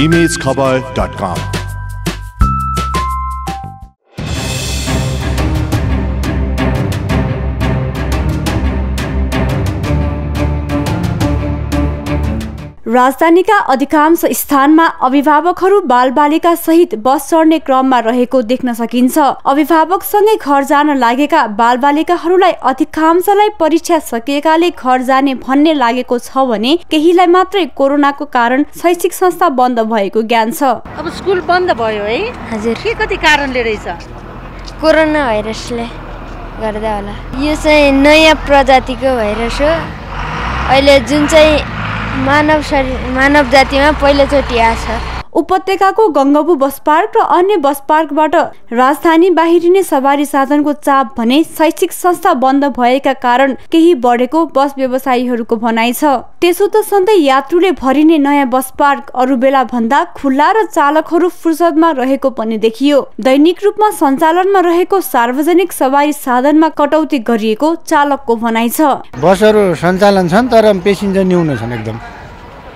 emailscowboy.com. राजधानीका अधिकांश स्थानमा अभिभावकहरू बालबालिका सहित बस चढ्ने क्रममा रहेको देख्न सकिन्छ। अभिभावकसँगै घर जान लागेका बालबालिकाहरूलाई अधिकांशलाई परीक्षा सकिएकाले घर जाने भन्ने लागेको छ भने केहीलाई मात्रै कोरोनाको कारण शैक्षिक संस्था बन्द भएको ज्ञान छ। अब स्कुल बन्द भयो है। हजुर। के कति कारणले रहेछ? कोरोना भाइरसले गर्दा होला। यो चाहिँ नयाँ प्रजातिको भाइरस हो। अहिले जुन चाहिँ मानव शरीर मानव जातिमा पहिलोचोटि छ। उपत्यकाको गङ्गबु बस पार्क र अन्य बस पार्कबाट राजधानी बाहिरिने सवारी साधनको चाप भने शैक्षिक संस्था बन्द भएका कारण केही बढेको बस व्यवसायीहरूको भनाइ छ। त्यसो त सधैँ यात्रुले भरिने नयाँ बस पार्क अरू बेला भन्दा खुल्ला र चालकहरू फुर्सदमा रहेको पनि देखियो। दैनिक रूपमा सञ्चालनमा रहेको सार्वजनिक सवारी साधनमा कटौती गरिएको चालकको भनाइ छ। बसहरू सञ्चालन छन् तर पेसेन्जर न्यून छन् एकदम।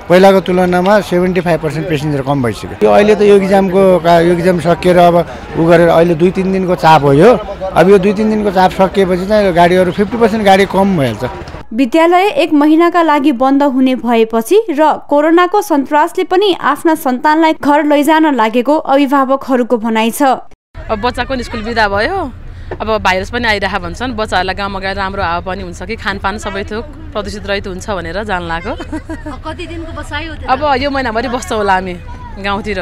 पहिलाको तुलनामा सेभेन्टी फाइभ पर्सेन्ट पेसेन्जर कम भइसक्यो। यो अहिले त यो इक्जामको का यो इक्जाम सकिएर अब उ गरेर अहिले दुई तिन दिनको चाप हो यो। अब यो दुई तिन दिनको चाप सकिएपछि चाहिँ गाडीहरू फिफ्टी पर्सेन्ट गाडी कम भइहाल्छ। विद्यालय एक महिनाका लागि बन्द हुने भएपछि र कोरोनाको सन्तासले पनि आफ्ना सन्तानलाई घर लैजान लागेको अभिभावकहरूको भनाइ छ। अब बच्चाको स्कुल बिदा भयो? अब भाइरस पनि आइरहेको भन्छन्। बच्चाहरूलाई गाउँमा गएर राम्रो हावापानी हुन्छ कि खानपान सबै थोक प्रदूषित रहित हुन्छ भनेर जान लाग्यो। कति दिनको अब यो महिनाभरि बस्छ होला हामी गाउँतिर।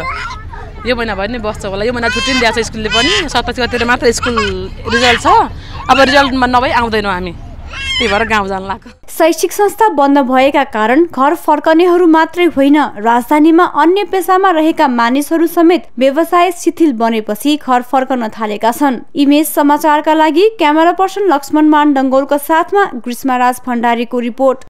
यो महिनाभरि नै बस्छ होला। यो महिना छुट्टी पनि दिएको छ स्कुलले पनि। सत्ताइस गतिर मात्र स्कुल रिजल्ट छ। अब रिजल्टमा नभई आउँदैनौँ हामी। त्यही भएर गाउँ जान लाग्यो। शैक्षिक संस्था बन्द भएका कारण घर फर्कनेहरू मात्रै होइन। राजधानीमा अन्य पेसामा रहेका मानिसहरू समेत व्यवसाय शिथिल बनेपछि घर फर्कन थालेका छन्। इमेज समाचारका लागि क्यामेरा पर्सन लक्ष्मण मान डङ्गोलको साथमा ग्रीष्मराज भण्डारीको रिपोर्ट।